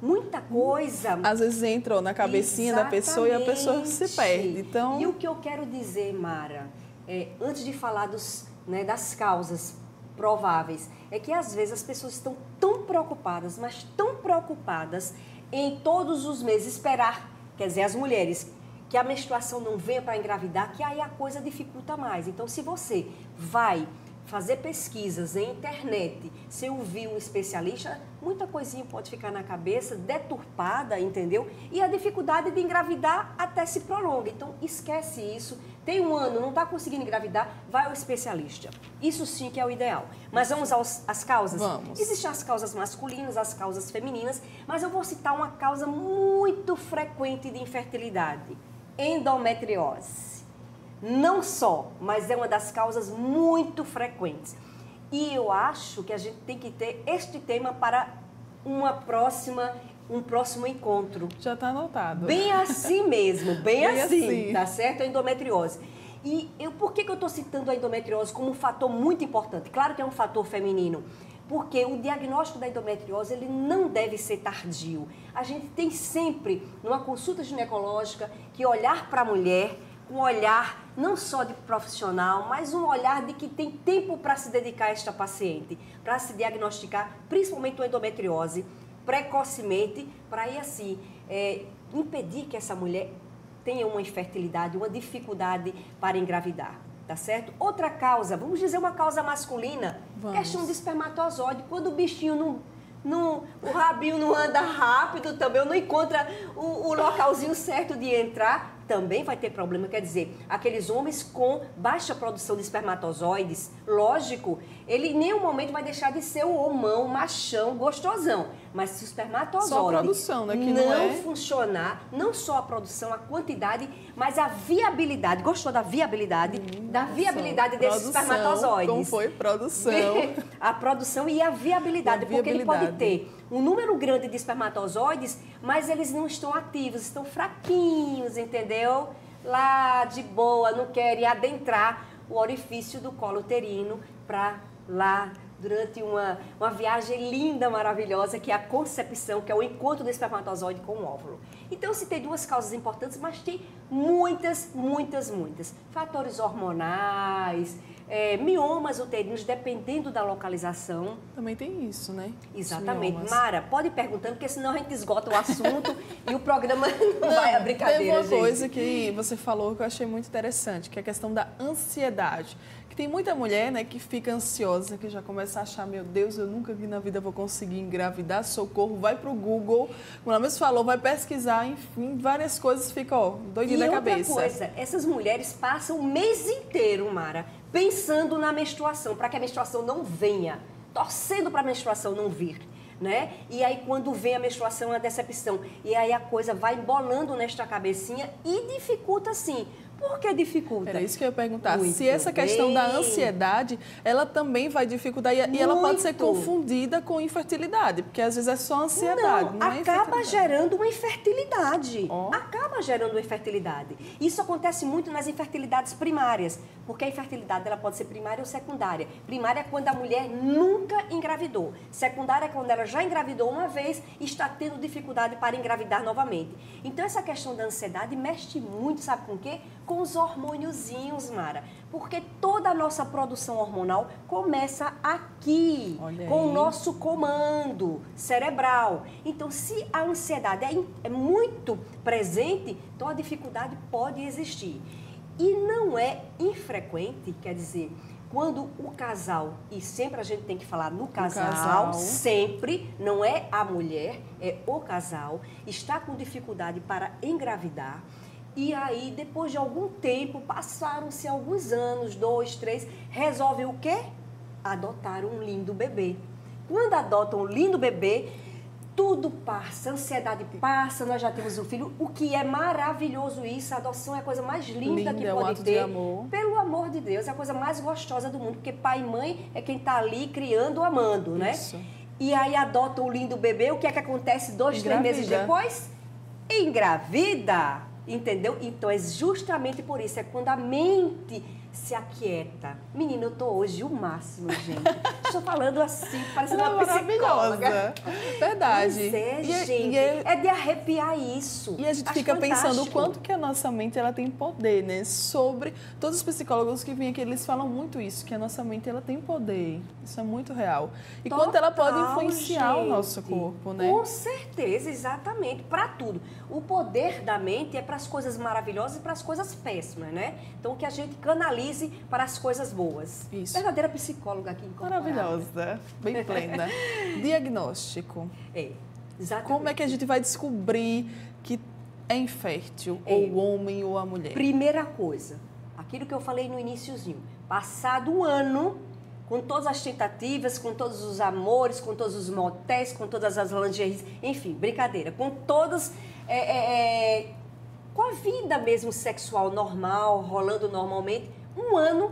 muita coisa. Às vezes entra ó, na cabecinha da pessoa e a pessoa se Exatamente. perde. Então, E o que eu quero dizer, Mara, é, antes de falar dos, né, das causas prováveis, é que às vezes as pessoas estão tão preocupadas, mas tão preocupadas em todos os meses esperar, quer dizer, as mulheres, que a menstruação não venha para engravidar, que aí a coisa dificulta mais. Então, se você vai fazer pesquisas em internet, sem ouvir um especialista, muita coisinha pode ficar na cabeça, deturpada, entendeu? E a dificuldade de engravidar até se prolonga. Então, esquece isso. Tem um ano, não está conseguindo engravidar, vai ao especialista. Isso sim que é o ideal. Mas vamos aos, às causas? Vamos. Existem as causas masculinas, as causas femininas, mas eu vou citar uma causa muito frequente de infertilidade: endometriose. Não só, mas é uma das causas muito frequentes. E eu acho que a gente tem que ter este tema para uma próxima, um próximo encontro. já está anotado. Bem assim mesmo, bem, Bem assim, assim. tá certo? A endometriose. E eu, por que, que eu estou citando a endometriose como um fator muito importante? Claro que é um fator feminino, porque o diagnóstico da endometriose ele não deve ser tardio. A gente tem sempre, numa consulta ginecológica, que olhar para a mulher um olhar não só de profissional, mas um olhar de que tem tempo para se dedicar a esta paciente, para se diagnosticar, principalmente uma endometriose, precocemente, para aí assim é, impedir que essa mulher tenha uma infertilidade, uma dificuldade para engravidar. Tá certo? Outra causa, vamos dizer uma causa masculina, Vamos. questão de espermatozoide. Quando o bichinho não, não, o rabinho não anda rápido também, não encontra o, o localzinho certo de entrar, também vai ter problema. Quer dizer, aqueles homens com baixa produção de espermatozoides, lógico, ele em nenhum momento vai deixar de ser o homão, machão, gostosão. Mas se o espermatozoide Só a produção, né, que não é- funcionar, não só a produção, a quantidade, mas a viabilidade. Gostou da viabilidade? da viabilidade desses Produção, espermatozoides. Como foi? Produção. a produção e a viabilidade, a porque ele pode viabilidade. ter um número grande de espermatozoides, mas eles não estão ativos, estão fraquinhos, entendeu? Lá de boa, não querem adentrar o orifício do colo uterino para lá durante uma, uma viagem linda, maravilhosa, que é a concepção, que é o encontro do espermatozoide com o óvulo. Então, se tem duas causas importantes, mas tem muitas, muitas, muitas. Fatores hormonais, eh, miomas uterinos, dependendo da localização. Também tem isso, né? Exatamente. Mara, pode ir perguntando, porque senão a gente esgota o assunto e o programa não, vai a brincadeira, Teve uma gente. coisa que você falou que eu achei muito interessante, que é a questão da ansiedade. Que tem muita mulher, né, que fica ansiosa, que já começa a achar, meu Deus, eu nunca vi na vida vou conseguir engravidar, socorro, vai pro Google, como ela mesmo falou, vai pesquisar, enfim, várias coisas, fica, ó, doidinha E da outra cabeça. coisa, essas mulheres passam o mês inteiro, Mara, pensando na menstruação, para que a menstruação não venha, torcendo para a menstruação não vir. Né? E aí, quando vem a menstruação, a decepção. E aí a coisa vai embolando nesta cabecinha e dificulta sim. Por que dificulta? Era isso que eu ia perguntar. Muito Se essa questão da bem. ansiedade, ela também vai dificultar e, e ela pode ser Muito. confundida com infertilidade, porque às vezes é só ansiedade, não, Não, é acaba infertilidade. gerando uma infertilidade. Acaba gerando uma infertilidade. Isso acontece muito nas infertilidades primárias, porque a infertilidade ela pode ser primária ou secundária. Primária é quando a mulher nunca engravidou. Secundária é quando ela já engravidou uma vez e está tendo dificuldade para engravidar novamente. Então essa questão da ansiedade mexe muito, sabe com o quê? Com os hormôniozinhos, Mara. Porque toda a nossa produção hormonal começa aqui, com o nosso comando cerebral. Então, se a ansiedade é, é muito presente, então a dificuldade pode existir. E não é infrequente, quer dizer, quando o casal, e sempre a gente tem que falar no casal, casal. sempre, não é a mulher, é o casal, está com dificuldade para engravidar. E aí, depois de algum tempo, passaram-se alguns anos, dois, três, resolvem o quê? Adotar um lindo bebê. Quando adotam um lindo bebê, tudo passa, ansiedade passa, nós já temos um filho, o que é maravilhoso isso, a adoção é a coisa mais linda, Linda, que é um pode ato de ter. amor. Pelo amor de Deus, é a coisa mais gostosa do mundo, porque pai e mãe é quem está ali criando, amando, né? Isso. E aí adota o lindo bebê, o que é que acontece dois, três meses Engravida. depois? Engravida, entendeu? Então é justamente por isso, é quando a mente se aquieta. Menina, eu tô hoje o máximo, gente. Estou falando assim, parecendo Ela é uma psicóloga. Verdade. Mas é, E é- gente, e é- é de arrepiar isso. E a gente Acho fica pensando o fantástico. quanto que a nossa mente ela tem poder, né? Sobre todos os psicólogos que vêm aqui, eles falam muito isso, que a nossa mente ela tem poder. Isso é muito real. E quanto ela pode Total, influenciar o gente. nosso corpo, né? Com certeza, exatamente, para tudo. O poder da mente é para as coisas maravilhosas e para as coisas péssimas, né? Então que a gente para as coisas boas. Isso. Verdadeira psicóloga aqui. Maravilhosa, bem plena. Diagnóstico. É, exatamente. Como é que a gente vai descobrir que é infértil, É. ou o homem ou a mulher? Primeira coisa, aquilo que eu falei no iníciozinho. Passado um ano, com todas as tentativas, com todos os amores, com todos os motéis, com todas as lingeries, enfim, brincadeira, com todas. é, é, é, com a vida mesmo sexual normal, rolando normalmente, um ano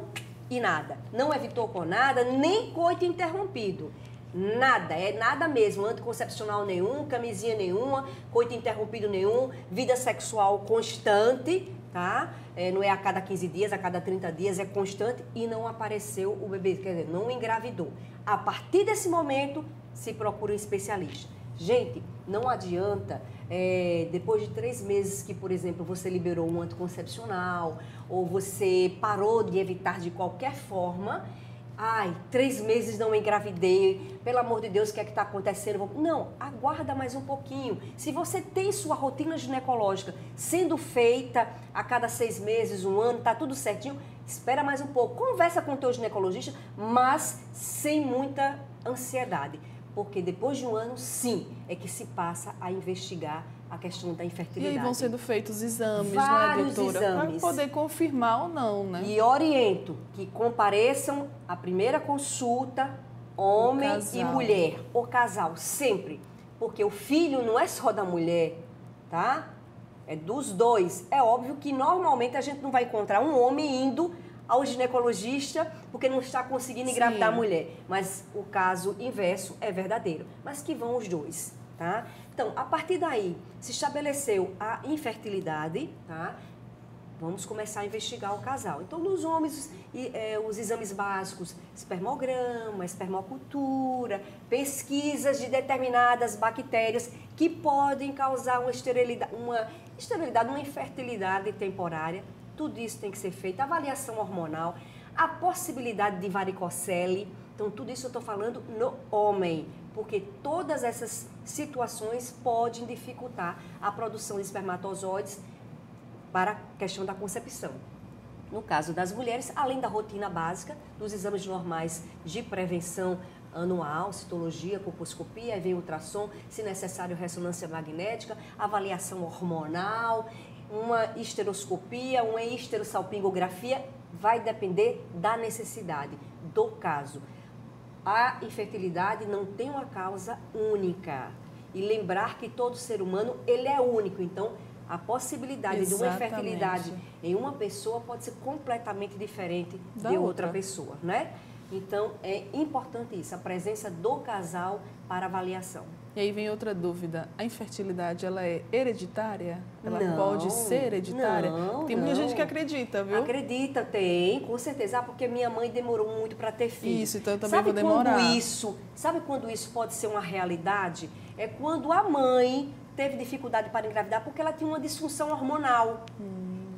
e nada. Não evitou com nada, nem coito interrompido. Nada, é nada mesmo, anticoncepcional nenhum, camisinha nenhuma, coito interrompido nenhum, vida sexual constante, tá? É, não é a cada 15 dias, a cada 30 dias, é constante e não apareceu o bebê, quer dizer, não engravidou. A partir desse momento, se procura um especialista. Gente, não adianta, é, depois de três meses que, por exemplo, você liberou um anticoncepcional ou você parou de evitar de qualquer forma, ai, três meses não engravidei, pelo amor de Deus, o que é que está acontecendo? Não, aguarda mais um pouquinho. Se você tem sua rotina ginecológica sendo feita a cada seis meses, um ano, tá tudo certinho, espera mais um pouco. Conversa com o teu ginecologista, mas sem muita ansiedade. Porque depois de um ano, sim, é que se passa a investigar a questão da E infertilidade. aí vão sendo feitos exames, Vários né, doutora? exames. Para poder confirmar ou não, né? E oriento que compareçam à primeira consulta, homem e mulher, o casal, sempre. Porque o filho não é só da mulher, tá? É dos dois. É óbvio que normalmente a gente não vai encontrar um homem indo ao ginecologista porque não está conseguindo Sim. engravidar a mulher. Mas o caso inverso é verdadeiro. Mas que vão os dois, tá? Então, a partir daí, se estabeleceu a infertilidade, tá? Vamos começar a investigar o casal. Então, nos homens, e, é, os exames básicos, espermograma, espermocultura, pesquisas de determinadas bactérias que podem causar uma esterilidade, uma, esterilidade, uma infertilidade temporária. Tudo isso tem que ser feito. Avaliação hormonal, a possibilidade de varicocele. Então, tudo isso eu estou falando no homem, porque todas essas situações podem dificultar a produção de espermatozoides para a questão da concepção. No caso das mulheres, além da rotina básica, dos exames normais de prevenção anual, citologia, colposcopia, vem ultrassom, se necessário ressonância magnética, avaliação hormonal, uma esteroscopia, uma esterossalpingografia, vai depender da necessidade, do caso. A infertilidade não tem uma causa única. E lembrar que todo ser humano, ele é único. Então, a possibilidade de uma Exatamente. infertilidade em uma pessoa pode ser completamente diferente Da de outra outra. pessoa, né? Então, é importante isso, a presença do casal para avaliação. E aí vem outra dúvida. A infertilidade, ela é hereditária? Ela Não, pode ser hereditária? não, tem muita não. gente que acredita, viu? Acredita, tem, com certeza. Ah, porque minha mãe demorou muito para ter filho. Isso, então eu também sabe vou demorar. Quando isso, sabe quando isso pode ser uma realidade? É quando a mãe teve dificuldade para engravidar porque ela tinha uma disfunção hormonal.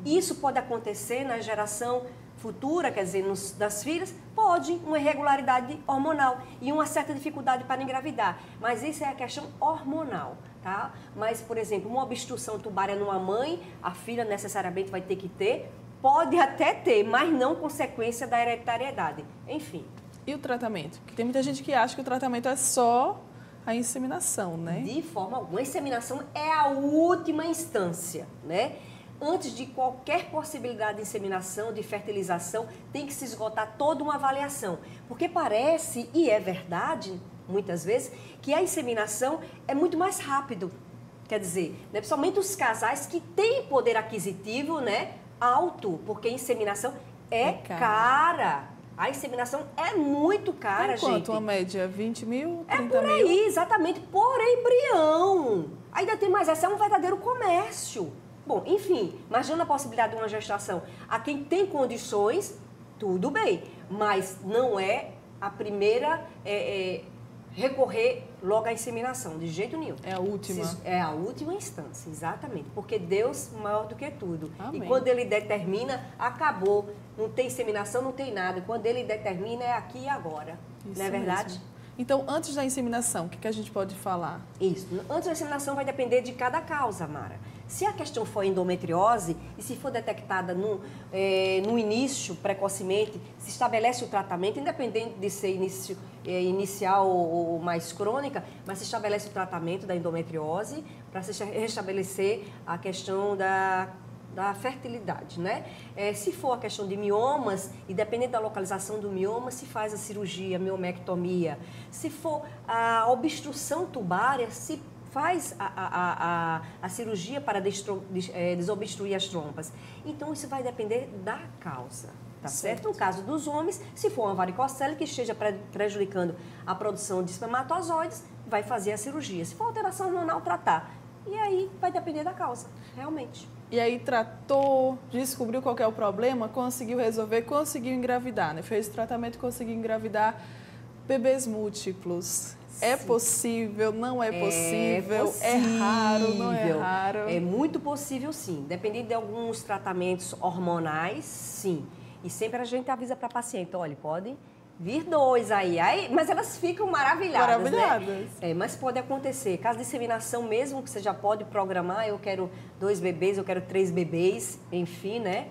Isso pode acontecer na geração futura, quer dizer, nos, das filhas, pode uma irregularidade hormonal e uma certa dificuldade para engravidar. Mas isso é a questão hormonal, tá? Mas, por exemplo, uma obstrução tubária numa mãe, a filha necessariamente vai ter que ter, pode até ter, mas não consequência da hereditariedade. Enfim. E o tratamento? Porque tem muita gente que acha que o tratamento é só a inseminação, né? De forma alguma. A inseminação é a última instância, né? Antes de qualquer possibilidade de inseminação, de fertilização, tem que se esgotar toda uma avaliação. Porque parece, e é verdade, muitas vezes, que a inseminação é muito mais rápido. Quer dizer, né, principalmente os casais que têm poder aquisitivo né, alto, porque a inseminação é, é cara. cara. A inseminação é muito cara, Tem quanto gente. uma média? 20 mil? 30 é por aí, mil? exatamente, por embrião. Ainda tem mais, essa é um verdadeiro comércio. Bom, enfim, imagina a possibilidade de uma gestação. A quem tem condições, tudo bem, mas não é a primeira é, é, recorrer logo à inseminação, de jeito nenhum. É a última. É a última instância, exatamente. Porque Deus maior do que tudo. Amém. E quando Ele determina, acabou. Não tem inseminação, não tem nada. Quando Ele determina, é aqui e agora. Isso não é verdade? Mesmo. Então, antes da inseminação, o que, que a gente pode falar? Isso. Antes da inseminação vai depender de cada causa, Mara. Se a questão for endometriose e se for detectada no, é, no início, precocemente, se estabelece o tratamento, independente de ser inicio, é, inicial ou, ou, mais crônica, mas se estabelece o tratamento da endometriose para se restabelecer a questão da da fertilidade, né? É, se for a questão de miomas, e dependendo da localização do mioma, se faz a cirurgia, a miomectomia. Se for a obstrução tubária, se faz a, a, a, a cirurgia para destro, des, é, desobstruir as trompas. Então, isso vai depender da causa. Tá certo? certo? No caso dos homens, se for uma varicocele que esteja prejudicando a produção de espermatozoides, vai fazer a cirurgia. Se for alteração hormonal, tratar. E aí vai depender da causa, realmente. E aí tratou, descobriu qual é o problema, conseguiu resolver, conseguiu engravidar, né? Fez o tratamento e conseguiu engravidar bebês múltiplos. É possível, não é possível, é, possível, é raro, não é raro? É muito possível, sim. Dependendo de alguns tratamentos hormonais, sim. E sempre a gente avisa para paciente, olha, pode vir dois aí. aí mas elas ficam maravilhadas, né? Maravilhadas. Né? É, mas pode acontecer. Caso de inseminação mesmo, que você já pode programar, eu quero dois bebês, eu quero três bebês, enfim, né?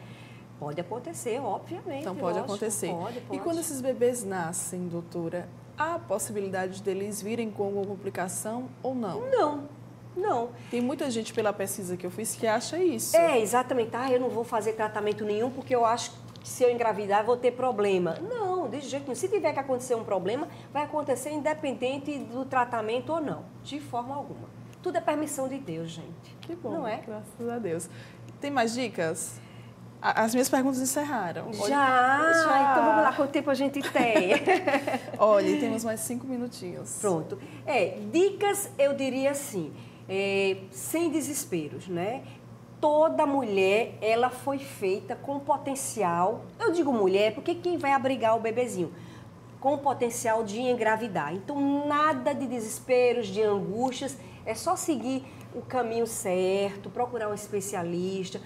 Pode acontecer, obviamente. Então pode lógico, acontecer. Pode, pode. E quando esses bebês nascem, doutora, há possibilidade deles virem com alguma complicação ou não? Não, não. Tem muita gente pela pesquisa que eu fiz que acha isso. É, exatamente. Ah, eu não vou fazer tratamento nenhum porque eu acho que se eu engravidar vou ter problema. Não, de jeito nenhum. Se tiver que acontecer um problema, vai acontecer independente do tratamento ou não, de forma alguma. Tudo é permissão de Deus, gente. Que bom, não é? Graças a Deus. Tem mais dicas? As minhas perguntas encerraram. Já, já. Então vamos lá, quanto tempo a gente tem? Olha, temos mais cinco minutinhos. Pronto. É, dicas, eu diria assim, é, sem desesperos, né? Toda mulher, ela foi feita com potencial. Eu digo mulher porque quem vai abrigar o bebezinho? Com potencial de engravidar. Então, nada de desesperos, de angústias. É só seguir o caminho certo, procurar um especialista,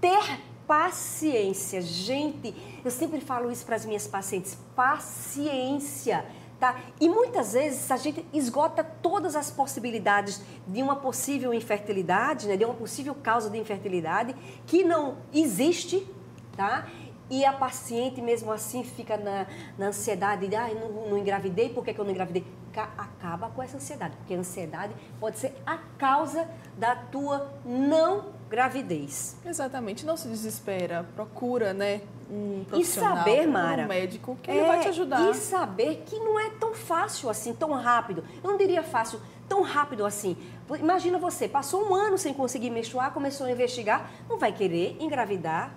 ter paciência. Gente, eu sempre falo isso para as minhas pacientes: paciência. Tá? E muitas vezes a gente esgota todas as possibilidades de uma possível infertilidade, né? de uma possível causa de infertilidade que não existe, tá? E a paciente mesmo assim fica na, na ansiedade de, ah, não, não engravidei, por que, que eu não engravidei? Acaba com essa ansiedade, porque a ansiedade pode ser a causa da tua não gravidez. Exatamente, não se desespera, procura, né, um profissional, e saber, Mara, um médico que é, ele vai te ajudar. E saber que não é tão fácil assim, tão rápido. Eu não diria fácil, tão rápido assim. Imagina você, passou um ano sem conseguir menstruar, começou a investigar, não vai querer engravidar.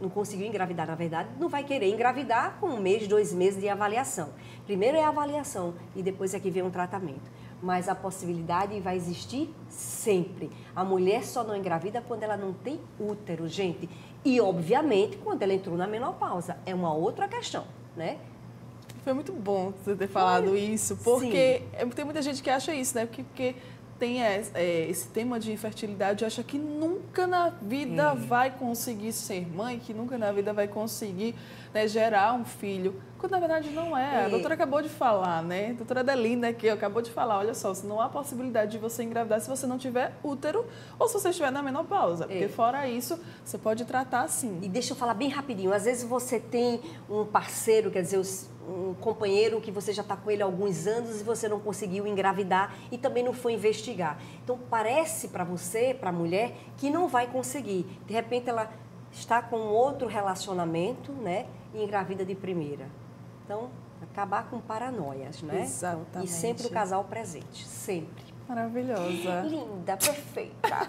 Não conseguiu engravidar, na verdade, não vai querer engravidar com um mês, dois meses de avaliação. Primeiro é a avaliação e depois é que vem um tratamento mas a possibilidade vai existir sempre. A mulher só não engravida quando ela não tem útero, gente. E, obviamente, quando ela entrou na menopausa. É uma outra questão, né? Foi muito bom você ter falado Foi. isso, porque Sim. É, tem muita gente que acha isso, né? Porque, porque tem é, é, esse tema de infertilidade acha que nunca na vida É. vai conseguir ser mãe, que nunca na vida vai conseguir né, gerar um filho. Quando na verdade não é. A É. doutora acabou de falar, né? A doutora Adelina aqui acabou de falar, olha só, se não há possibilidade de você engravidar se você não tiver útero ou se você estiver na menopausa. Porque É. fora isso, você pode tratar sim. E deixa eu falar bem rapidinho. Às vezes você tem um parceiro, quer dizer, um companheiro que você já está com ele há alguns anos e você não conseguiu engravidar e também não foi investigar. Então parece para você, para a mulher, que não vai conseguir. De repente ela está com outro relacionamento, né? E engravida de primeira. Então, acabar com paranoias, né? Exatamente. E sempre o casal presente, sempre. Maravilhosa. Linda, perfeita.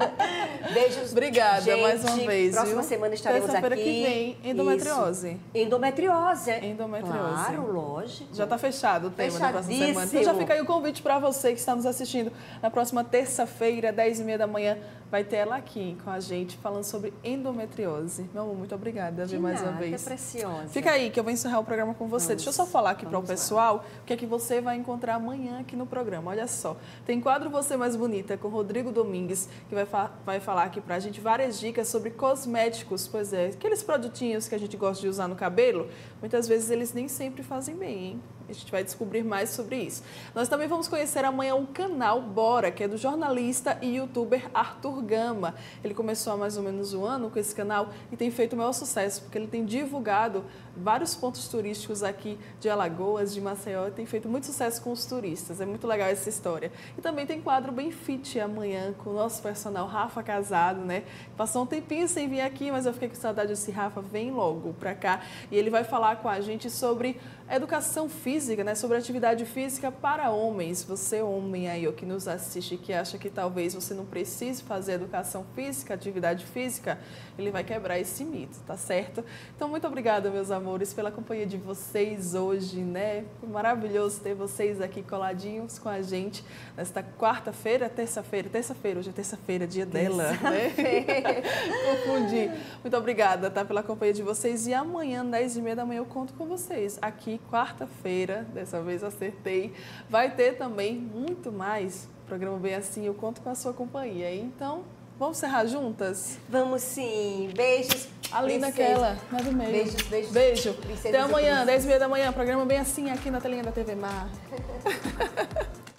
Beijos. Obrigada gente. mais uma vez. Próxima viu? semana estaremos aqui. Terça-feira que vem, endometriose. Isso. Endometriose. Endometriose. Claro, lógico. Já está fechado o tema da próxima semana. Então já fica aí o convite para você que está nos assistindo. Na próxima terça-feira, 10h30 da manhã, vai ter ela aqui com a gente, falando sobre endometriose. Meu amor, muito obrigada, De mais uma nada, vez. preciosa. Fica aí, que eu vou encerrar o programa com você. Vamos, Deixa eu só falar aqui para o pessoal o que é que você vai encontrar amanhã aqui no programa. Olha só, tem quadro Você Mais Bonita com Rodrigo Domingues, que vai, fa- vai falar aqui para a gente várias dicas sobre cosméticos. Pois é, aqueles produtinhos que a gente gosta de usar no cabelo, muitas vezes eles nem sempre fazem bem, hein? A gente vai descobrir mais sobre isso. Nós também vamos conhecer amanhã o canal Bora, que é do jornalista e youtuber Arthur Gama. Ele começou há mais ou menos um ano com esse canal e tem feito o maior sucesso, porque ele tem divulgado vários pontos turísticos aqui de Alagoas, de Maceió, e tem feito muito sucesso com os turistas. É muito legal essa história. E também tem quadro bem fit amanhã com o nosso personal Rafa Casado, né? Passou um tempinho sem vir aqui, mas eu fiquei com saudade desse Rafa, vem logo pra cá. E ele vai falar com a gente sobre educação física, né? Sobre atividade física para homens. Você, homem aí, que nos assiste, que acha que talvez você não precise fazer educação física, atividade física, ele vai quebrar esse mito, tá certo? Então, muito obrigada, meus amores, pela companhia de vocês hoje, né? Foi maravilhoso ter vocês aqui coladinhos com a gente nesta quarta-feira, terça-feira, terça-feira, hoje é terça-feira, dia dela, né? Confundi. Muito obrigada, tá? Pela companhia de vocês. E amanhã, 10 e meia da manhã, eu conto com vocês. Aqui, quarta-feira, dessa vez acertei. Vai ter também muito mais programa bem assim. Eu conto com a sua companhia. Então, vamos encerrar juntas? Vamos sim. Beijos. Ali Princesa. naquela, na do meio. Beijos, beijos. Beijo. Princesas Até amanhã, princesas. 10 e meia da manhã. Programa bem assim aqui na telinha da TV Mar.